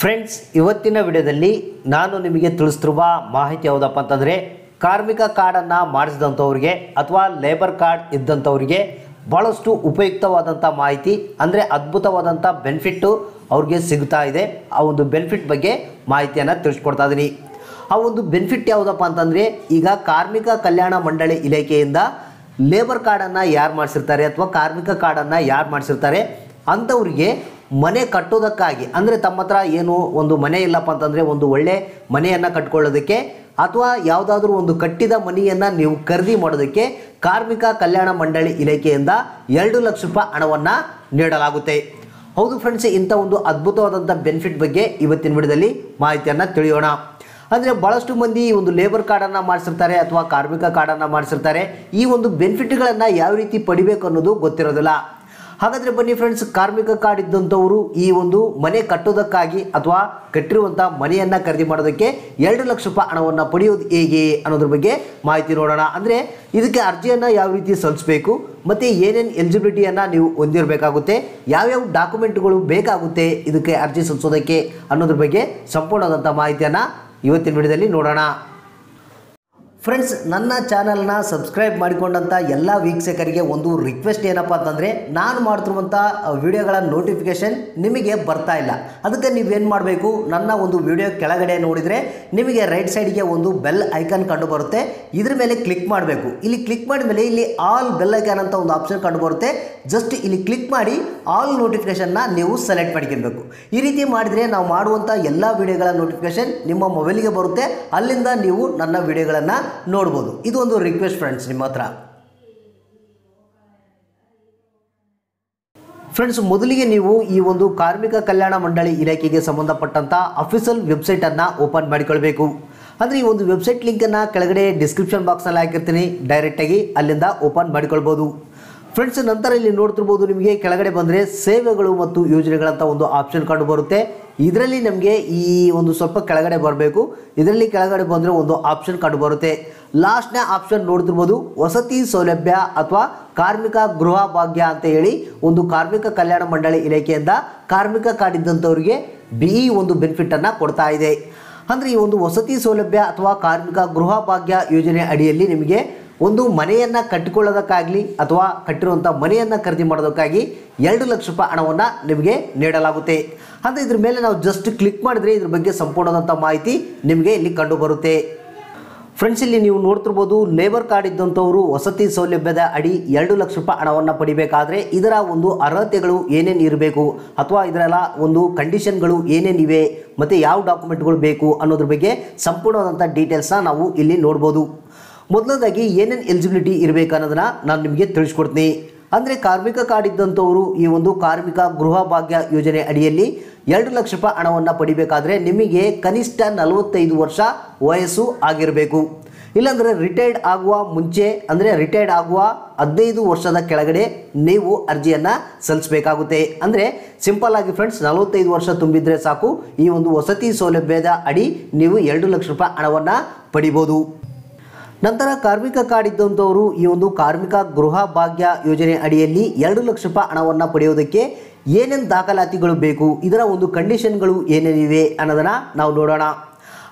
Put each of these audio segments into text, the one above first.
Friends ಇವತ್ತಿನ ವಿಡಿಯೋದಲ್ಲಿ ನಾನು ನಿಮಗೆ ತಿಳಿಸ್ತಿರುವ ಮಾಹಿತಿ ಯಾವುದಪ್ಪ ಅಂತಂದರೆ, ಕಾರ್ಮಿಕ ಕಾರ್ಡನ್ನು ಮಾಡಿಸಿದಂಥವ್ರಿಗೆ ಅಥವಾ ಲೇಬರ್ ಕಾರ್ಡ್ ಇದ್ದಂಥವ್ರಿಗೆ ಭಾಳಷ್ಟು ಉಪಯುಕ್ತವಾದಂಥ ಮಾಹಿತಿ, ಅಂದರೆ ಅದ್ಭುತವಾದಂಥ ಬೆನಿಫಿಟ್ಟು ಅವ್ರಿಗೆ ಸಿಗ್ತಾ ಇದೆ. ಆ ಒಂದು ಬೆನಿಫಿಟ್ ಬಗ್ಗೆ ಮಾಹಿತಿಯನ್ನು ತಿಳಿಸ್ಕೊಡ್ತಾ ಇದ್ದೀನಿ ಆ ಒಂದು ಬೆನಿಫಿಟ್ ಯಾವುದಪ್ಪ ಅಂತಂದರೆ, ಈಗ ಕಾರ್ಮಿಕ ಕಲ್ಯಾಣ ಮಂಡಳಿ ಇಲಾಖೆಯಿಂದ ಲೇಬರ್ ಕಾರ್ಡನ್ನು ಯಾರು ಮಾಡಿಸಿರ್ತಾರೆ ಅಥವಾ ಕಾರ್ಮಿಕ ಕಾರ್ಡನ್ನು ಯಾರು ಮಾಡಿಸಿರ್ತಾರೆ ಅಂಥವ್ರಿಗೆ ಮನೆ ಕಟ್ಟೋದಕ್ಕಾಗಿ, ಅಂದರೆ ತಮ್ಮ ಹತ್ರ ಏನು ಒಂದು ಮನೆ ಇಲ್ಲಪ್ಪ ಅಂತಂದರೆ ಒಂದು ಒಳ್ಳೆ ಮನೆಯನ್ನು ಕಟ್ಕೊಳ್ಳೋದಕ್ಕೆ, ಅಥವಾ ಯಾವುದಾದ್ರೂ ಒಂದು ಕಟ್ಟಿದ ಮನೆಯನ್ನು ನೀವು ಖರೀದಿ ಮಾಡೋದಕ್ಕೆ ಕಾರ್ಮಿಕ ಕಲ್ಯಾಣ ಮಂಡಳಿ ಇಲಾಖೆಯಿಂದ ಎರಡು ಲಕ್ಷ ರೂಪಾಯಿ ಹಣವನ್ನು ನೀಡಲಾಗುತ್ತೆ. ಹೌದು ಫ್ರೆಂಡ್ಸ್ ಇಂಥ ಒಂದು ಅದ್ಭುತವಾದಂಥ ಬೆನಿಫಿಟ್ ಬಗ್ಗೆ ಇವತ್ತಿನ ವಿಡಿಯೋದಲ್ಲಿ ಮಾಹಿತಿಯನ್ನು ತಿಳಿಯೋಣ. ಅಂದರೆ ಭಾಳಷ್ಟು ಮಂದಿ ಈ ಒಂದು ಲೇಬರ್ ಕಾರ್ಡನ್ನು ಮಾಡಿಸಿರ್ತಾರೆ ಅಥವಾ ಕಾರ್ಮಿಕ ಕಾರ್ಡನ್ನು ಮಾಡಿಸಿರ್ತಾರೆ. ಈ ಒಂದು ಬೆನಿಫಿಟ್ಗಳನ್ನು ಯಾವ ರೀತಿ ಪಡಿಬೇಕು ಅನ್ನೋದು ಗೊತ್ತಿರೋದಿಲ್ಲ. ಹಾಗಾದರೆ ಬನ್ನಿ ಫ್ರೆಂಡ್ಸ್ ಕಾರ್ಮಿಕ ಕಾರ್ಡ್ ಇದ್ದಂಥವರು ಈ ಒಂದು ಮನೆ ಕಟ್ಟೋದಕ್ಕಾಗಿ ಅಥವಾ ಕಟ್ಟಿರುವಂಥ ಮನೆಯನ್ನು ಖರೀದಿ ಮಾಡೋದಕ್ಕೆ ಎರಡು ಲಕ್ಷ ರೂಪಾಯಿ ಹಣವನ್ನು ಪಡೆಯೋದು ಹೇಗೆ ಅನ್ನೋದ್ರ ಬಗ್ಗೆ ಮಾಹಿತಿ ನೋಡೋಣ. ಅಂದರೆ ಇದಕ್ಕೆ ಅರ್ಜಿಯನ್ನು ಯಾವ ರೀತಿ ಸಲ್ಲಿಸಬೇಕು, ಮತ್ತು ಏನೇನು ಎಲಿಜಿಬಿಲಿಟಿಯನ್ನು ನೀವು ಹೊಂದಿರಬೇಕಾಗುತ್ತೆ, ಯಾವ್ಯಾವ ಡಾಕ್ಯುಮೆಂಟ್ಗಳು ಬೇಕಾಗುತ್ತೆ ಇದಕ್ಕೆ ಅರ್ಜಿ ಸಲ್ಲಿಸೋದಕ್ಕೆ ಅನ್ನೋದ್ರ ಬಗ್ಗೆ ಸಂಪೂರ್ಣವಾದಂಥ ಮಾಹಿತಿಯನ್ನು ಇವತ್ತಿನ ವಿಡಿಯೋದಲ್ಲಿ ನೋಡೋಣ. ಫ್ರೆಂಡ್ಸ್ ನನ್ನ ಚಾನಲ್ನ ಸಬ್ಸ್ಕ್ರೈಬ್ ಮಾಡಿಕೊಂಡಂಥ ಎಲ್ಲ ವೀಕ್ಷಕರಿಗೆ ಒಂದು ರಿಕ್ವೆಸ್ಟ್ ಏನಪ್ಪ ಅಂತಂದರೆ, ನಾನು ಮಾಡ್ತಿರುವಂಥ ವಿಡಿಯೋಗಳ ನೋಟಿಫಿಕೇಷನ್ ನಿಮಗೆ ಬರ್ತಾ ಇಲ್ಲ. ಅದಕ್ಕೆ ನೀವೇನು ಮಾಡಬೇಕು, ನನ್ನ ಒಂದು ವಿಡಿಯೋ ಕೆಳಗಡೆ ನೋಡಿದರೆ, ನಿಮಗೆ ರೈಟ್ ಸೈಡ್ಗೆ ಒಂದು ಬೆಲ್ ಐಕಾನ್ ಕಂಡು ಬರುತ್ತೆ. ಇದ್ರ ಮೇಲೆ ಕ್ಲಿಕ್ ಮಾಡಬೇಕು. ಇಲ್ಲಿ ಕ್ಲಿಕ್ ಮಾಡಿದ ಮೇಲೆ ಇಲ್ಲಿ ಆಲ್ ಬೆಲ್ ಐಕಾನ್ ಅಂತ ಒಂದು ಆಪ್ಷನ್ ಕಂಡು ಬರುತ್ತೆ. ಜಸ್ಟ್ ಇಲ್ಲಿ ಕ್ಲಿಕ್ ಮಾಡಿ ಆಲ್ ನೋಟಿಫಿಕೇಷನ್ನ ನೀವು ಸೆಲೆಕ್ಟ್ ಮಾಡ್ಕೊಬೇಕು. ಈ ರೀತಿ ಮಾಡಿದರೆ ನಾವು ಮಾಡುವಂಥ ಎಲ್ಲ ವಿಡಿಯೋಗಳ ನೋಟಿಫಿಕೇಷನ್ ನಿಮ್ಮ ಮೊಬೈಲಿಗೆ ಬರುತ್ತೆ. ಅಲ್ಲಿಂದ ನೀವು ನನ್ನ ವಿಡಿಯೋಗಳನ್ನು ನೋಡ್ಬೋದು. ಇದು ಒಂದು ರಿಕ್ವೆಸ್ಟ್ ಫ್ರೆಂಡ್ಸ್ ನಿಮ್ಮ ಹತ್ರ. ಫ್ರೆಂಡ್ಸ್ ಮೊದಲಿಗೆ ನೀವು ಈ ಒಂದು ಕಾರ್ಮಿಕ ಕಲ್ಯಾಣ ಮಂಡಳಿ ಇಲಾಖೆಗೆ ಸಂಬಂಧಪಟ್ಟಂಥ ಅಫಿಷಿಯಲ್ ವೆಬ್ಸೈಟನ್ನು ಓಪನ್ ಮಾಡಿಕೊಳ್ಬೇಕು. ಅಂದರೆ ಈ ಒಂದು ವೆಬ್ಸೈಟ್ ಲಿಂಕನ್ನು ಕೆಳಗಡೆ ಡಿಸ್ಕ್ರಿಪ್ಷನ್ ಬಾಕ್ಸ್ನಲ್ಲಿ ಹಾಕಿರ್ತೀನಿ. ಡೈರೆಕ್ಟಾಗಿ ಅಲ್ಲಿಂದ ಓಪನ್ ಮಾಡಿಕೊಳ್ಬೋದು. ಫ್ರೆಂಡ್ಸ್ ನಂತರ ಇಲ್ಲಿ ನೋಡ್ತಿರ್ಬೋದು ನಿಮಗೆ ಕೆಳಗಡೆ ಬಂದರೆ ಸೇವೆಗಳು ಮತ್ತು ಯೋಜನೆಗಳಂತ ಒಂದು ಆಪ್ಷನ್ ಕಂಡು ಬರುತ್ತೆ. ಇದರಲ್ಲಿ ನಮಗೆ ಈ ಒಂದು ಸ್ವಲ್ಪ ಕೆಳಗಡೆ ಬರಬೇಕು. ಇದರಲ್ಲಿ ಕೆಳಗಡೆ ಬಂದರೆ ಒಂದು ಆಪ್ಷನ್ ಕಂಡು ಬರುತ್ತೆ. ಲಾಸ್ಟ್ನೇ ಆಪ್ಷನ್ ನೋಡ್ತಿರ್ಬೋದು, ವಸತಿ ಸೌಲಭ್ಯ ಅಥವಾ ಕಾರ್ಮಿಕ ಗೃಹ ಭಾಗ್ಯ ಅಂತ ಹೇಳಿ ಒಂದು ಕಾರ್ಮಿಕ ಕಲ್ಯಾಣ ಮಂಡಳಿ ಇಲಾಖೆಯಿಂದ ಕಾರ್ಮಿಕ ಕಾರ್ಡ್ ಬಿ ಈ ಒಂದು ಬೆನಿಫಿಟನ್ನು ಕೊಡ್ತಾ ಇದೆ. ಅಂದರೆ ಈ ಒಂದು ವಸತಿ ಸೌಲಭ್ಯ ಅಥವಾ ಕಾರ್ಮಿಕ ಗೃಹ ಭಾಗ್ಯ ಯೋಜನೆ ಅಡಿಯಲ್ಲಿ ನಿಮಗೆ ಒಂದು ಮನೆಯನ್ನು ಕಟ್ಟಿಕೊಳ್ಳೋದಕ್ಕಾಗಲಿ ಅಥವಾ ಕಟ್ಟಿರುವಂಥ ಮನೆಯನ್ನು ಖರೀದಿ ಮಾಡೋದಕ್ಕಾಗಿ ಎರಡು ಲಕ್ಷ ರೂಪಾಯಿ ಹಣವನ್ನು ನಿಮಗೆ ನೀಡಲಾಗುತ್ತೆ. ಅಂದರೆ ಇದ್ರ ಮೇಲೆ ನಾವು ಜಸ್ಟ್ ಕ್ಲಿಕ್ ಮಾಡಿದರೆ ಇದ್ರ ಬಗ್ಗೆ ಸಂಪೂರ್ಣವಾದಂಥ ಮಾಹಿತಿ ನಿಮಗೆ ಇಲ್ಲಿ ಕಂಡು ಬರುತ್ತೆ. ಫ್ರೆಂಡ್ಸ್ ಇಲ್ಲಿ ನೀವು ನೋಡ್ತಿರ್ಬೋದು ಲೇಬರ್ ಕಾರ್ಡ್ ಇದ್ದಂಥವರು ವಸತಿ ಸೌಲಭ್ಯದ ಅಡಿ ಎರಡು ಲಕ್ಷ ರೂಪಾಯಿ ಹಣವನ್ನು ಪಡಿಬೇಕಾದ್ರೆ ಇದರ ಒಂದು ಅರ್ಹತೆಗಳು ಏನೇನು ಇರಬೇಕು ಅಥವಾ ಇದರಲ್ಲ ಒಂದು ಕಂಡೀಷನ್ಗಳು ಏನೇನಿವೆ ಮತ್ತು ಯಾವ ಡಾಕ್ಯುಮೆಂಟ್ಗಳು ಬೇಕು ಅನ್ನೋದ್ರ ಬಗ್ಗೆ ಸಂಪೂರ್ಣವಾದಂಥ ಡೀಟೇಲ್ಸ್ನ ನಾವು ಇಲ್ಲಿ ನೋಡ್ಬೋದು. ಮೊದಲನೇದಾಗಿ ಏನೇನು ಎಲಿಜಿಬಿಲಿಟಿ ಇರಬೇಕು ಅನ್ನೋದನ್ನು ನಾನು ನಿಮಗೆ ತಿಳಿಸ್ಕೊಡ್ತೀನಿ. ಅಂದರೆ ಕಾರ್ಮಿಕ ಕಾರ್ಡ್ ಇದ್ದಂಥವರು ಈ ಒಂದು ಕಾರ್ಮಿಕ ಗೃಹ ಭಾಗ್ಯ ಯೋಜನೆ ಅಡಿಯಲ್ಲಿ ಎರಡು ಲಕ್ಷ ರೂಪಾಯಿ ಹಣವನ್ನು ಪಡಿಬೇಕಾದ್ರೆ ನಿಮಗೆ ಕನಿಷ್ಠ ನಲವತ್ತೈದು ವರ್ಷ ವಯಸ್ಸು ಆಗಿರಬೇಕು. ಇಲ್ಲಾಂದರೆ ರಿಟೈರ್ಡ್ ಆಗುವ ಮುಂಚೆ, ಅಂದರೆ ರಿಟೈರ್ಡ್ ಆಗುವ ಹದಿನೈದು ವರ್ಷದ ಕೆಳಗಡೆ ನೀವು ಅರ್ಜಿಯನ್ನು ಸಲ್ಲಿಸಬೇಕಾಗುತ್ತೆ. ಅಂದರೆ ಸಿಂಪಲ್ ಆಗಿ ಫ್ರೆಂಡ್ಸ್ ನಲವತ್ತೈದು ವರ್ಷ ತುಂಬಿದರೆ ಸಾಕು, ಈ ಒಂದು ವಸತಿ ಸೌಲಭ್ಯದ ಅಡಿ ನೀವು ಎರಡು ಲಕ್ಷ ರೂಪಾಯಿ ಹಣವನ್ನು ಪಡಿಬೋದು. ನಂತರ ಕಾರ್ಮಿಕ ಕಾರ್ಡ್ ಇದ್ದಂಥವರು ಈ ಒಂದು ಕಾರ್ಮಿಕ ಗೃಹ ಭಾಗ್ಯ ಯೋಜನೆ ಅಡಿಯಲ್ಲಿ ಎರಡು ಲಕ್ಷ ರೂಪಾಯಿ ಹಣವನ್ನು ಪಡೆಯೋದಕ್ಕೆ ಏನೇನು ದಾಖಲಾತಿಗಳು ಬೇಕು, ಇದರ ಒಂದು ಕಂಡೀಷನ್ಗಳು ಏನೇನಿವೆ ಅನ್ನೋದನ್ನು ನಾವು ನೋಡೋಣ.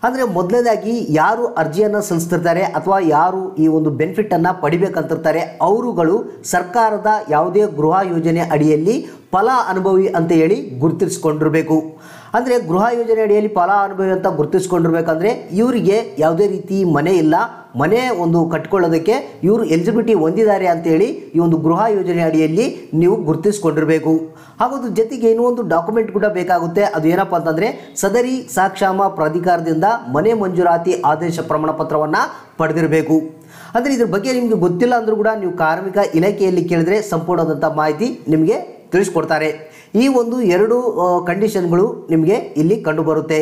ಅಂದರೆ ಮೊದಲನೇದಾಗಿ ಯಾರು ಅರ್ಜಿಯನ್ನು ಸಲ್ಲಿಸ್ತಿರ್ತಾರೆ ಅಥವಾ ಯಾರು ಈ ಒಂದು ಬೆನಿಫಿಟನ್ನು ಪಡಿಬೇಕಂತಿರ್ತಾರೆ, ಅವರುಗಳು ಸರ್ಕಾರದ ಯಾವುದೇ ಗೃಹ ಯೋಜನೆ ಅಡಿಯಲ್ಲಿ ಫಲ ಅನುಭವಿ ಅಂತ ಹೇಳಿ ಗುರುತಿಸ್ಕೊಂಡಿರಬೇಕು. ಅಂದರೆ ಗೃಹ ಯೋಜನೆ ಅಡಿಯಲ್ಲಿ ಫಲ ಅನುಭವಿ ಅಂತ ಗುರುತಿಸ್ಕೊಂಡಿರ್ಬೇಕಂದ್ರೆ ಇವರಿಗೆ ಯಾವುದೇ ರೀತಿ ಮನೆ ಇಲ್ಲ. ಮನೆ ಒಂದು ಕಟ್ಕೊಳ್ಳೋದಕ್ಕೆ ಇವರು ಎಲಿಜಿಬಿಲಿಟಿ ಹೊಂದಿದ್ದಾರೆ ಅಂತೇಳಿ ಈ ಒಂದು ಗೃಹ ಯೋಜನೆ ಅಡಿಯಲ್ಲಿ ನೀವು ಗುರುತಿಸ್ಕೊಂಡಿರಬೇಕು. ಹಾಗೂ ಜೊತೆಗೆ ಏನೋ ಒಂದು ಡಾಕ್ಯುಮೆಂಟ್ ಕೂಡ ಬೇಕಾಗುತ್ತೆ. ಅದು ಏನಪ್ಪ ಅಂತಂದರೆ ಸದರಿ ಸಾಕ್ಷಾಮ ಪ್ರಾಧಿಕಾರದಿಂದ ಮನೆ ಮಂಜೂರಾತಿ ಆದೇಶ ಪ್ರಮಾಣ ಪತ್ರವನ್ನು ಪಡೆದಿರಬೇಕು. ಅಂದರೆ ಇದ್ರ ಬಗ್ಗೆ ನಿಮಗೆ ಗೊತ್ತಿಲ್ಲ ಅಂದರೂ ಕೂಡ ನೀವು ಕಾರ್ಮಿಕ ಇಲಾಖೆಯಲ್ಲಿ ಕೇಳಿದ್ರೆ ಸಂಪೂರ್ಣವಾದಂಥ ಮಾಹಿತಿ ನಿಮಗೆ ತಿಳಿಸ್ಕೊಡ್ತಾರೆ. ಈ ಒಂದು ಎರಡು ಕಂಡೀಷನ್ಗಳು ನಿಮಗೆ ಇಲ್ಲಿ ಕಂಡುಬರುತ್ತೆ.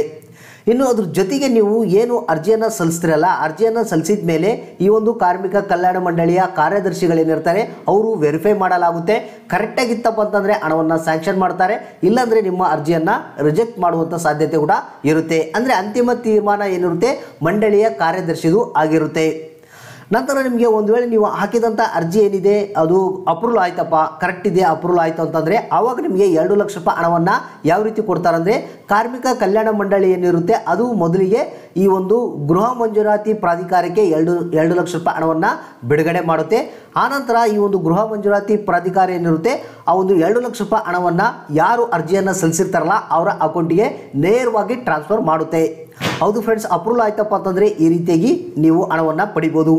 ಇನ್ನು ಅದ್ರ ಜೊತೆಗೆ ನೀವು ಏನು ಅರ್ಜಿಯನ್ನು ಸಲ್ಲಿಸ್ತಿರಲ್ಲ, ಅರ್ಜಿಯನ್ನು ಸಲ್ಲಿಸಿದ ಮೇಲೆ ಈ ಒಂದು ಕಾರ್ಮಿಕ ಕಲ್ಯಾಣ ಮಂಡಳಿಯ ಕಾರ್ಯದರ್ಶಿಗಳೇನಿರ್ತಾರೆ, ಅವರು ವೆರಿಫೈ ಮಾಡಲಾಗುತ್ತೆ. ಕರೆಕ್ಟಾಗಿತ್ತಪ್ಪ ಅಂತಂದರೆ ಹಣವನ್ನು ಸ್ಯಾಂಕ್ಷನ್ ಮಾಡ್ತಾರೆ. ಇಲ್ಲಾಂದರೆ ನಿಮ್ಮ ಅರ್ಜಿಯನ್ನು ರಿಜೆಕ್ಟ್ ಮಾಡುವಂಥ ಸಾಧ್ಯತೆ ಕೂಡ ಇರುತ್ತೆ. ಅಂದರೆ ಅಂತಿಮ ತೀರ್ಮಾನ ಏನಿರುತ್ತೆ, ಮಂಡಳಿಯ ಕಾರ್ಯದರ್ಶಿದು ಆಗಿರುತ್ತೆ. ನಂತರ ನಿಮಗೆ ಒಂದು ವೇಳೆ ನೀವು ಹಾಕಿದಂಥ ಅರ್ಜಿ ಏನಿದೆ, ಅದು ಅಪ್ರೂವಲ್ ಆಯ್ತಪ್ಪ ಕರೆಕ್ಟ್ ಇದೆ, ಅಪ್ರೂವಲ್ ಆಯಿತು ಅಂತಂದರೆ ಆವಾಗ ನಿಮಗೆ ಎರಡು ಲಕ್ಷ ರೂಪಾಯಿ ಹಣವನ್ನು ಯಾವ ರೀತಿ ಕೊಡ್ತಾರಂದರೆ ಕಾರ್ಮಿಕ ಕಲ್ಯಾಣ ಮಂಡಳಿ ಏನಿರುತ್ತೆ, ಅದು ಮೊದಲಿಗೆ ಈ ಒಂದು ಗೃಹ ಮಂಜೂರಾತಿ ಪ್ರಾಧಿಕಾರಕ್ಕೆ ಎರಡು ಎರಡು ಲಕ್ಷ ರೂಪಾಯಿ ಹಣವನ್ನು ಬಿಡುಗಡೆ ಮಾಡುತ್ತೆ. ಆನಂತರ ಈ ಒಂದು ಗೃಹ ಮಂಜೂರಾತಿ ಪ್ರಾಧಿಕಾರ ಏನಿರುತ್ತೆ, ಆ ಒಂದು ಎರಡು ಲಕ್ಷ ರೂಪಾಯಿ ಹಣವನ್ನು ಯಾರು ಅರ್ಜಿಯನ್ನು ಸಲ್ಲಿಸಿರ್ತಾರಲ್ಲ, ಅವರ ಅಕೌಂಟಿಗೆ ನೇರವಾಗಿ ಟ್ರಾನ್ಸ್ಫರ್ ಮಾಡುತ್ತೆ. ಹೌದು ಫ್ರೆಂಡ್ಸ್ ಅಪ್ರೂವಲ್ ಆಯ್ತಪ್ಪ ಅಂತಂದರೆ ಈ ರೀತಿಯಾಗಿ ನೀವು ಹಣವನ್ನು ಪಡಿಬೋದು.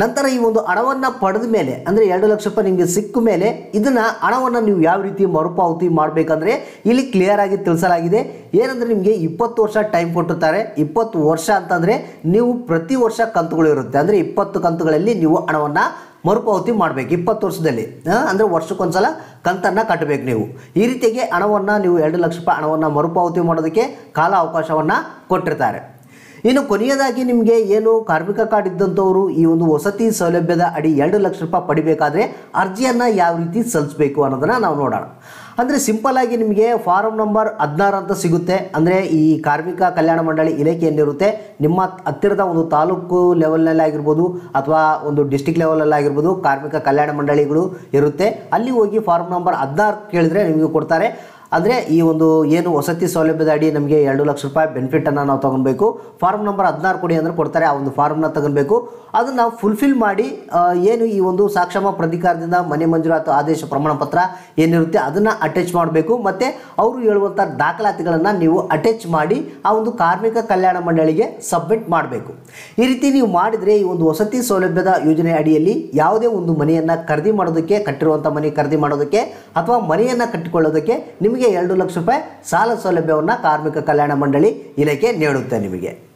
ನಂತರ ಈ ಒಂದು ಹಣವನ್ನು ಪಡೆದ ಮೇಲೆ, ಅಂದರೆ ಎರಡು ಲಕ್ಷ ರೂಪಾಯಿ ನಿಮಗೆ ಸಿಕ್ಕ ಮೇಲೆ ಇದನ್ನು ಹಣವನ್ನು ನೀವು ಯಾವ ರೀತಿ ಮರುಪಾವತಿ ಮಾಡಬೇಕಂದ್ರೆ ಇಲ್ಲಿ ಕ್ಲಿಯರ್ ಆಗಿ ತಿಳಿಸಲಾಗಿದೆ. ಏನಂದರೆ ನಿಮಗೆ ಇಪ್ಪತ್ತು ವರ್ಷ ಟೈಮ್ ಕೊಟ್ಟಿರ್ತಾರೆ. ಇಪ್ಪತ್ತು ವರ್ಷ ಅಂತಂದರೆ ನೀವು ಪ್ರತಿ ವರ್ಷ ಕಂತುಗಳಿರುತ್ತೆ ಅಂದರೆ ಇಪ್ಪತ್ತು ಕಂತುಗಳಲ್ಲಿ ನೀವು ಹಣವನ್ನು ಮರುಪಾವತಿ ಮಾಡಬೇಕು. ಇಪ್ಪತ್ತು ವರ್ಷದಲ್ಲಿ ಅಂದರೆ ವರ್ಷಕ್ಕೊಂದ್ಸಲ ಕಂತನ್ನು ಕಟ್ಟಬೇಕು ನೀವು. ಈ ರೀತಿಯಾಗಿ ಹಣವನ್ನು ನೀವು ಎರಡು ಲಕ್ಷ ರೂಪಾಯಿ ಹಣವನ್ನು ಮರುಪಾವತಿ ಮಾಡೋದಕ್ಕೆ ಕಾಲ ಅವಕಾಶವನ್ನು ಕೊಟ್ಟಿರ್ತಾರೆ. ಇನ್ನು ಕೊನೆಯದಾಗಿ ನಿಮಗೆ ಏನು ಕಾರ್ಮಿಕ ಕಾರ್ಡ್ ಇದ್ದಂಥವರು ಈ ಒಂದು ವಸತಿ ಸೌಲಭ್ಯದ ಅಡಿ ಎರಡು ಲಕ್ಷ ರೂಪಾಯಿ ಪಡಿಬೇಕಾದ್ರೆ ಅರ್ಜಿಯನ್ನು ಯಾವ ರೀತಿ ಸಲ್ಲಿಸಬೇಕು ಅನ್ನೋದನ್ನು ನಾವು ನೋಡೋಣ. ಅಂದರೆ ಸಿಂಪಲ್ ಆಗಿ ನಿಮಗೆ ಫಾರಂ ನಂಬರ್ ಹದಿನಾರು ಅಂತ ಸಿಗುತ್ತೆ. ಅಂದರೆ ಈ ಕಾರ್ಮಿಕ ಕಲ್ಯಾಣ ಮಂಡಳಿ ಇಲಾಖೆಯಲ್ಲಿರುತ್ತೆ. ನಿಮ್ಮ ಹತ್ತಿರದ ಒಂದು ತಾಲೂಕು ಲೆವೆಲ್ನಲ್ಲಿ ಆಗಿರ್ಬೋದು ಅಥವಾ ಒಂದು ಡಿಸ್ಟಿಕ್ ಲೆವೆಲಲ್ಲಿ ಆಗಿರ್ಬೋದು ಕಾರ್ಮಿಕ ಕಲ್ಯಾಣ ಮಂಡಳಿಗಳು ಇರುತ್ತೆ. ಅಲ್ಲಿ ಹೋಗಿ ಫಾರ್ಮ್ ನಂಬರ್ ಹದಿನಾರು ಕೇಳಿದ್ರೆ ನಿಮಗೆ ಕೊಡ್ತಾರೆ. ಅಂದರೆ ಈ ಒಂದು ಏನು ವಸತಿ ಸೌಲಭ್ಯದ ಅಡಿ ನಮಗೆ ಎರಡು ಲಕ್ಷ ರೂಪಾಯಿ ಬೆನಿಫಿಟನ್ನು ನಾವು ತೊಗೊಬೇಕು ಫಾರ್ಮ್ ನಂಬರ್ ಹದಿನಾರು ಕೊಡಿ ಅಂದರೆ ಕೊಡ್ತಾರೆ, ಆ ಒಂದು ಫಾರ್ಮ್ನ ತಗೊಬೇಕು ಅದನ್ನು ನಾವು ಫುಲ್ಫಿಲ್ ಮಾಡಿ ಏನು ಈ ಒಂದು ಸಾಕ್ಷಮ ಪ್ರಾಧಿಕಾರದಿಂದ ಮನೆ ಮಂಜೂರಾತು ಆದೇಶ ಪ್ರಮಾಣ ಪತ್ರ ಏನಿರುತ್ತೆ ಅದನ್ನು ಅಟ್ಯಾಚ್ ಮಾಡಬೇಕು. ಮತ್ತು ಅವರು ಹೇಳುವಂಥ ದಾಖಲಾತಿಗಳನ್ನು ನೀವು ಅಟ್ಯಾಚ್ ಮಾಡಿ, ಆ ಒಂದು ಕಾರ್ಮಿಕ ಕಲ್ಯಾಣ ಮಂಡಳಿಗೆ ಸಬ್ಮಿಟ್ ಮಾಡಬೇಕು. ಈ ರೀತಿ ನೀವು ಮಾಡಿದರೆ ಈ ಒಂದು ವಸತಿ ಸೌಲಭ್ಯದ ಯೋಜನೆ ಅಡಿಯಲ್ಲಿ ಯಾವುದೇ ಒಂದು ಮನೆಯನ್ನು ಖರೀದಿ ಮಾಡೋದಕ್ಕೆ ಕಟ್ಟಿರುವಂಥ ಮನೆ ಖರೀದಿ ಮಾಡೋದಕ್ಕೆ ಅಥವಾ ಮನೆಯನ್ನು ಕಟ್ಟಿಕೊಳ್ಳೋದಕ್ಕೆ ನಿಮಗೆ ಎರಡು ಲಕ್ಷ ರೂಪಾಯಿ ಸಾಲ ಸೌಲಭ್ಯವನ್ನು ಕಾರ್ಮಿಕ ಕಲ್ಯಾಣ ಮಂಡಳಿ ಇಲಾಖೆ ನೀಡುತ್ತೆ ನಿಮಗೆ.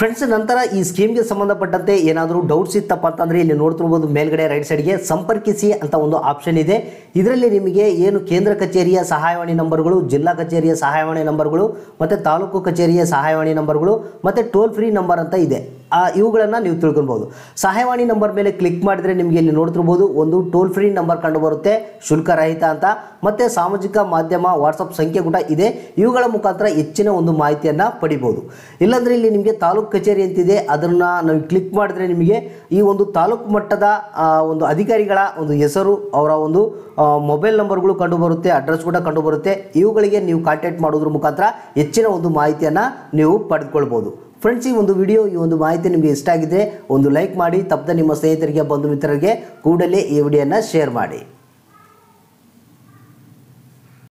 ಫ್ರೆಂಡ್ಸ್ ನಂತರ ಈ ಸ್ಕೀಮ್ಗೆ ಸಂಬಂಧಪಟ್ಟಂತೆ ಏನಾದರೂ ಡೌಟ್ಸ್ ಇತ್ತಪ್ಪ ಅಂತಂದರೆ ಇಲ್ಲಿ ನೋಡ್ತಿರ್ಬೋದು ಮೇಲ್ಗಡೆ ರೈಟ್ ಸೈಡ್ಗೆ ಸಂಪರ್ಕಿಸಿ ಅಂತ ಒಂದು ಆಪ್ಷನ್ ಇದೆ. ಇದರಲ್ಲಿ ನಿಮಗೆ ಏನು ಕೇಂದ್ರ ಕಚೇರಿಯ ಸಹಾಯವಾಣಿ ನಂಬರ್ಗಳು, ಜಿಲ್ಲಾ ಕಚೇರಿಯ ಸಹಾಯವಾಣಿ ನಂಬರ್ಗಳು, ಮತ್ತು ತಾಲೂಕು ಕಚೇರಿಯ ಸಹಾಯವಾಣಿ ನಂಬರ್ಗಳು, ಮತ್ತು ಟೋಲ್ ಫ್ರೀ ನಂಬರ್ ಅಂತ ಇದೆ. ಆ, ಇವುಗಳನ್ನು ನೀವು ತಿಳ್ಕೊಬೋದು ಸಹಾಯವಾಣಿ ನಂಬರ್ ಮೇಲೆ ಕ್ಲಿಕ್ ಮಾಡಿದರೆ ನಿಮಗೆ ಇಲ್ಲಿ ನೋಡ್ತಿರ್ಬೋದು ಒಂದು ಟೋಲ್ ಫ್ರೀ ನಂಬರ್ ಕಂಡು ಬರುತ್ತೆ ಶುಲ್ಕರಹಿತ ಅಂತ. ಮತ್ತು ಸಾಮಾಜಿಕ ಮಾಧ್ಯಮ ವಾಟ್ಸಪ್ ಸಂಖ್ಯೆ ಕೂಡ ಇದೆ. ಇವುಗಳ ಮುಖಾಂತರ ಹೆಚ್ಚಿನ ಒಂದು ಮಾಹಿತಿಯನ್ನು ಪಡಿಬೋದು ಇಲ್ಲಾಂದರೆ ಇಲ್ಲಿ ನಿಮಗೆ ತಾಲೂಕು ಕಚೇರಿ ಅಂತಿದೆ. ಅದನ್ನು ನಾವು ಕ್ಲಿಕ್ ಮಾಡಿದ್ರೆ ನಿಮಗೆ ಈ ಒಂದು ತಾಲೂಕು ಮಟ್ಟದ ಒಂದು ಅಧಿಕಾರಿಗಳ ಒಂದು ಹೆಸರು, ಅವರ ಒಂದು ಮೊಬೈಲ್ ನಂಬರ್ಗಳು ಕಂಡುಬರುತ್ತೆ ಅಡ್ರೆಸ್ ಕೂಡ ಕಂಡುಬರುತ್ತೆ ಇವುಗಳಿಗೆ ನೀವು ಕಾಂಟ್ಯಾಕ್ಟ್ ಮಾಡೋದ್ರ ಮುಖಾಂತರ ಹೆಚ್ಚಿನ ಒಂದು ಮಾಹಿತಿಯನ್ನು ನೀವು ಪಡೆದುಕೊಳ್ಬೋದು. ಫ್ರೆಂಡ್ಸ್ ಈ ಒಂದು ವಿಡಿಯೋ ಈ ಒಂದು ಮಾಹಿತಿ ನಿಮಗೆ ಇಷ್ಟ ಆಗಿದ್ರೆ ಒಂದು ಲೈಕ್ ಮಾಡಿ, ತಪ್ಪದೆ ನಿಮ್ಮ ಸ್ನೇಹಿತರಿಗೆ, ಬಂಧು ಮಿತ್ರರಿಗೆ ಕೂಡಲೇ ಈ ವಿಡಿಯೋನ ಶೇರ್ ಮಾಡಿ.